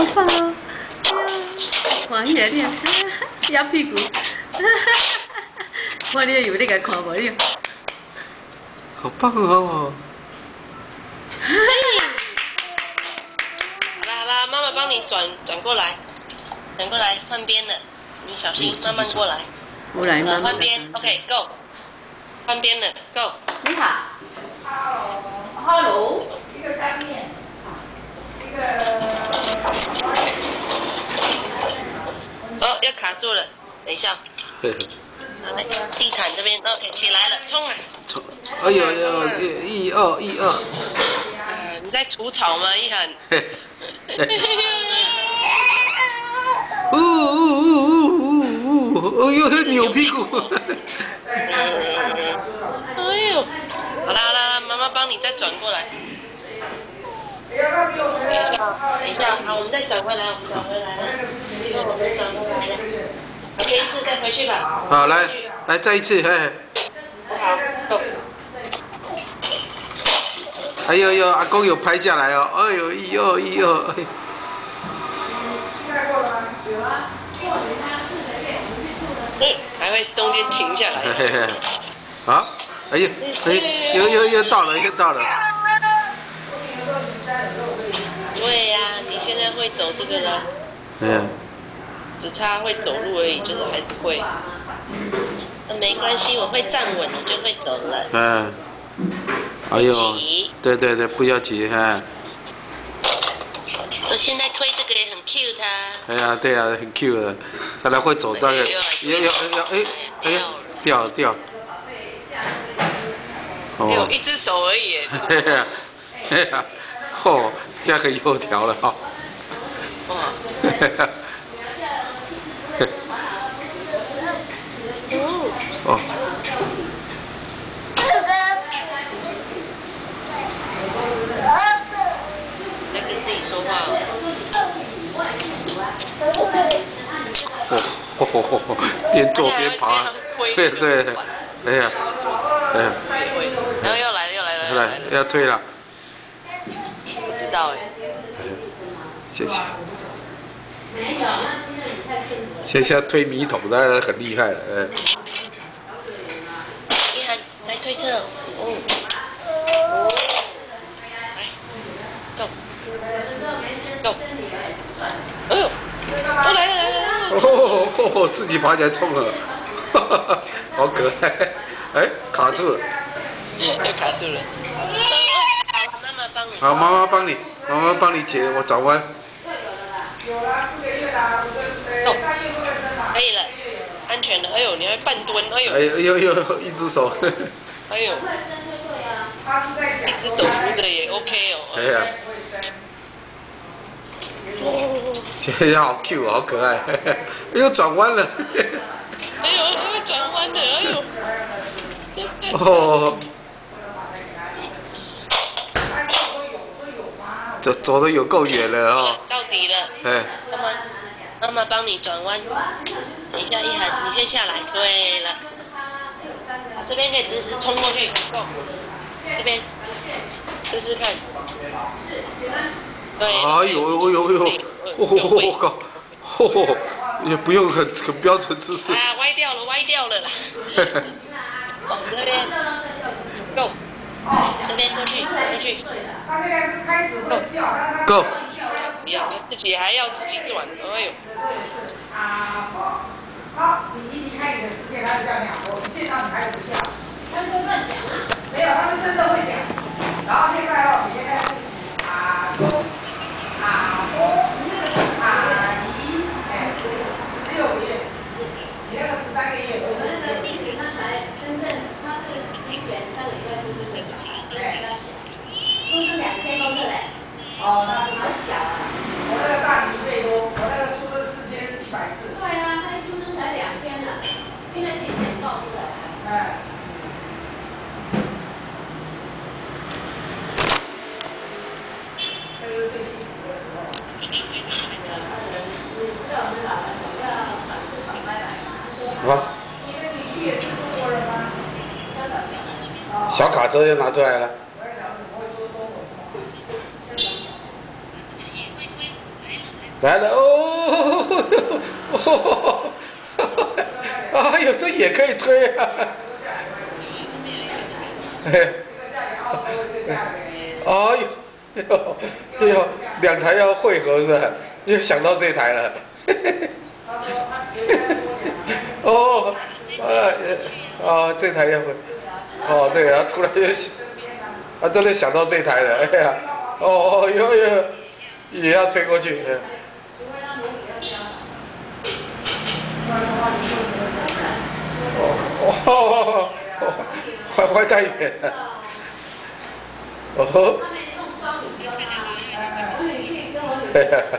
好棒哦！欢喜你啊，压屁股，我你有你个看无你？好棒哦！好啦好啦，妈妈帮你转转过来，转过来换边了，你小心，慢慢过来。过来好，换边，OK，Go，换边了，Go。你好。Hello。一个干面，一个。要卡住了，等一下。好嘞，地毯这边，OK，起来了，冲啊！冲！哎呦呦，一二一二。呃，你在除草吗，一涵？呜呜呜呜呜！哎呦，扭屁股。哎呦，好啦好啦，妈妈帮你再转过来。等一下，等一下，好，我们再转回来，我们转回来了，我们转回来了。这一次再回去吧。好，来，来再一次，嘿。好，走。哎呦呦，阿公有拍下来哦，哎呦，一二一二。嗯，还会中间停下来。好，哎呦，哎，又又又到了，又到了。对呀，你现在会走这个了。嗯。只差会走路而已，就是还不会。那没关系，我会站稳，我就会走了。嗯。哎呦。对对对，不要急哈。我现在推这个也很 cute 啊。哎呀，对呀，很 cute 的，他来会走，但是要要要哎哎掉掉。哦。一只手而已。嘿呀，嚯，现在可以油条了哈。哇。哦。在跟自己说话哦。嚯嚯嚯嚯！边做边爬，对对，哎呀，哎呀。然后要来了，要来了，要来，要推了。不知道哎。谢谢。现在推米桶的很厉害了，嗯。你看，来推车，哦，来哎呦，都来了来了，哦，自己爬起来冲了，哈哈，好可爱，哎，卡住了，又卡住了，好，妈妈帮你，妈妈帮你，解，我转弯。有了月啦，我的三月份生。可以了，安全了。哎呦，你还半蹲，哎呦。哎呦呦，一只手。哎呦。一只走扶着也 OK 哦。哎呀。现 在好 Q，好可爱。哎呦，转弯了。哎呦，会转弯的，哎呦。哦。走走的有够远了哦。到底了。哎。妈妈，帮你转弯。等一下，一涵，你先下来。对了。这边可以直直冲过去。这边。试试看。对。哎呦哎呦哎呦！我靠！嚯！也不用很很标准姿势。啊，歪掉了，歪掉了啦。这边。Go。这边过去，过去。他现在是开始会叫，但 Go。要自己还要自己转，哎呦。啊，好，你一离开你的世界，他就叫两波，一见到你还有不叫。他们都乱讲。没有，他们真的会讲。然后现在哦，你现在啊，公，啊，公，啊，姨，哎，十十六个月，你那个十三个月，我们那个地给他才真正，他是提前三个月出生的。出生两千多个嘞，哦，那是好小啊！我那个大一倍多，我那个出生四千一百四。对啊，他一出生才两千呢，因为提前报出来。哎。这是最辛苦的时候。好。小卡车又拿出来了。来了哦，哦，哎呦，这也可以推啊！哎呦，哎呦，两台要汇合是吧？又想到这台了。哦，啊，啊，这台要会，哦，对啊，突然又想，啊，真的想到这台了，哎呀，哦哦，有有，也要推过去，嗯。哦哦哦，坏坏太远了，哦吼，嘿哈哈。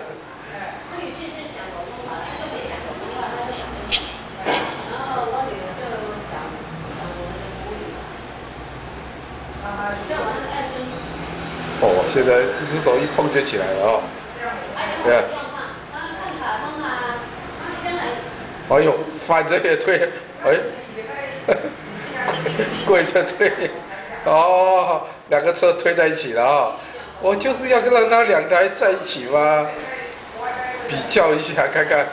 哦，现在一只手一碰就起来了哦，对啊。哎呦，反着也推，哎，跪着推，哦，两个车推在一起了啊！我就是要让它两台在一起嘛，比较一下看看。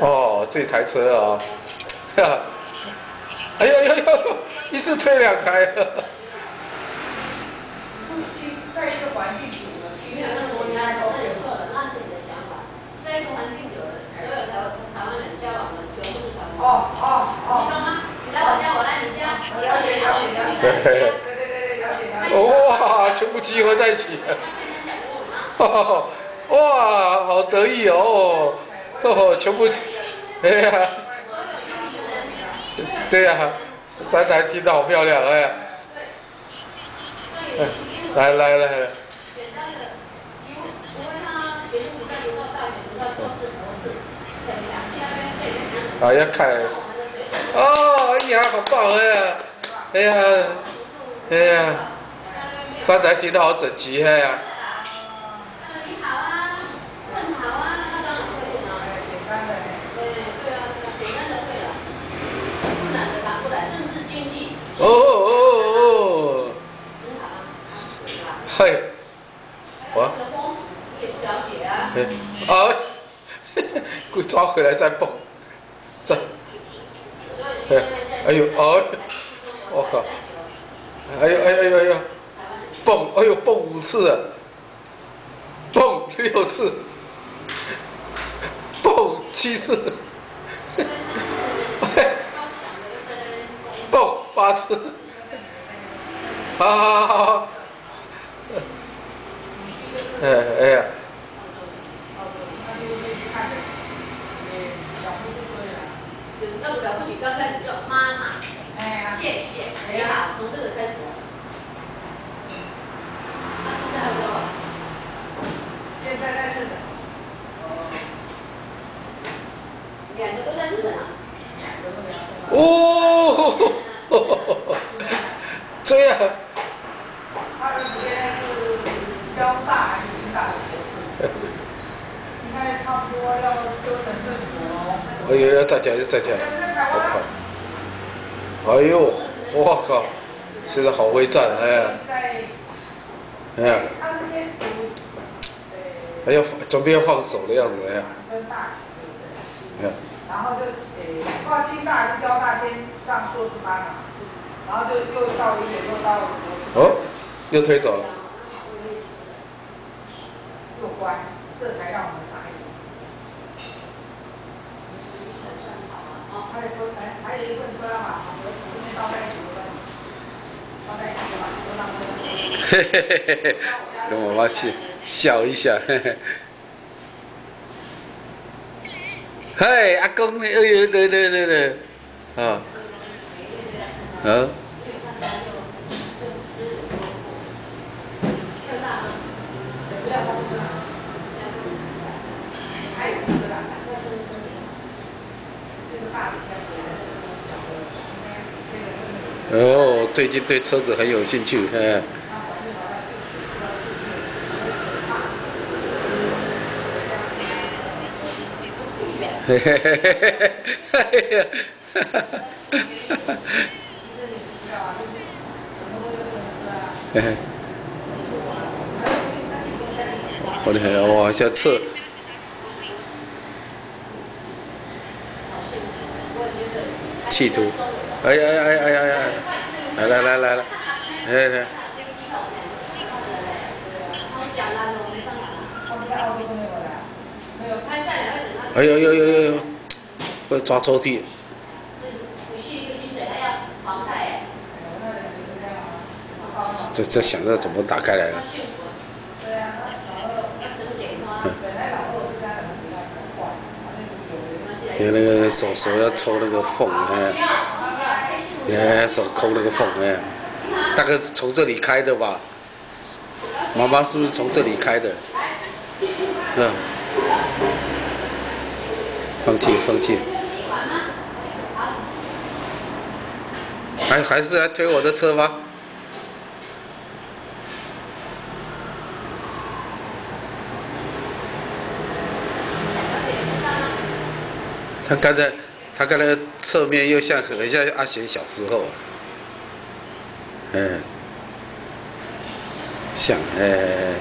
哦，这台车啊，哈，哎呦呦呦，一次推两台。在一个环境久了，其实很多年都是错的，那是你的想法。在一个环境久了，所有台台湾人交往的全部是台湾。哦哦哦。你懂吗？你来我家，我来你家，了解了解了解。对对对对，了解了解。哇，全部集合在一起。哇，好得意哦！哦，全部，哎呀，对呀，三台踢得好漂亮哎。来来来来。啊，要看。哦，哎呀，好棒哎！哎呀，哎呀，三台停得好整齐哎呀。你好啊，问好啊，那当然会了。简单的，对对啊，简单的会了。不难的吧？不难，政治经济。哦哦哦。哦！嘿。我。你也不了解啊。啊。给抓回来再蹦。这，哎，哎呦，哎，我靠，哎呦，哎呦，哎呦，蹦，哎呦，蹦五次，蹦六次，蹦七次，蹦八次，好好好好，哎哎呀。了不起，刚开始叫妈妈，哎呀谢谢，你好，从这个开始。现在我，现在在日本。两个都在日本啊。哦，这样。他们这边是交大还是清大的学士？应该差不多要修成正果喽。哎呦，要再讲，要再讲。我靠！哎呦，我靠！现在好会站，哎，哎，哎要准备要放手的样子，哎。呀。然后就诶，挂清大跟交大先上硕士班嘛，然后就又到一点又到哦，又推走了。又关，这才让我们傻眼。还有说，还还有一份说了嘛，和今天招待几个，招待几个嘛，都让他。嘿嘿嘿嘿，跟我妈去笑一下，嘿嘿。嘿，阿公，哎呦，对对对对，啊，啊。哦，最近对车子很有兴趣，嗯。嘿嘿嘿嘿嘿嘿，哈哈哈嘿嘿。我的天，哇，这测，企图，哎呀哎呀哎呀哎呀，来来来来来，来来。哎呦呦呦呦呦，会抓抽屉。这这想着怎么打开来了？有那个手手要抽那个缝，哎，哎，手抠那个缝，哎，大概是从这里开的吧？妈妈是不是从这里开的？嗯。放弃，放弃。还还是来推我的车吗？他刚才，他刚才侧面又像很像阿贤小时候，嗯，像哎，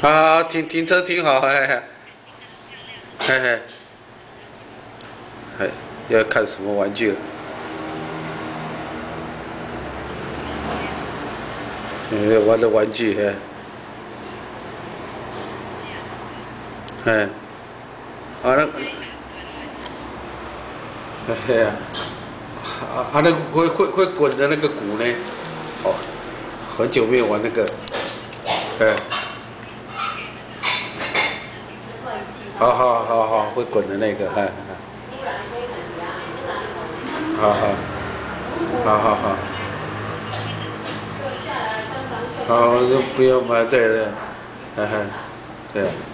啊，停停车停好，嘿。嘿，嘿，哎，要看什么玩具了？哎，玩的玩具，哎，哎，啊那，哎呀，啊。啊那个会会会滚的那个鼓呢？哦，很久没有玩那个，哎，好好好好，会滚的那个，哎哎，好好，好好。好。好，就不要买，对对，嘿嘿，对。